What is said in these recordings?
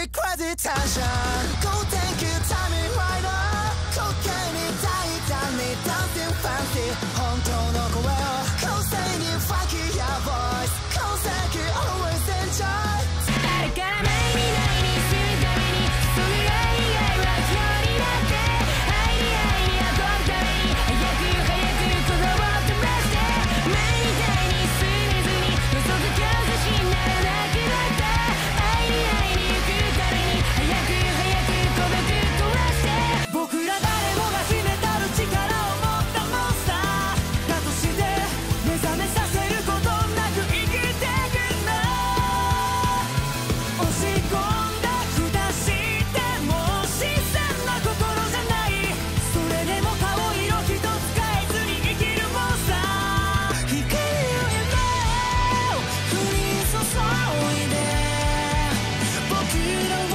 Go thank you, time it right up 滑稽に抱いた me dancing fancy 本当の声 you don't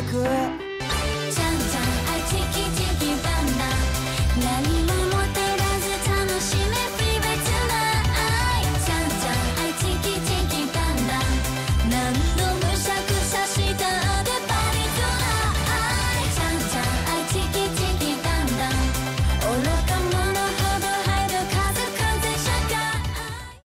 歌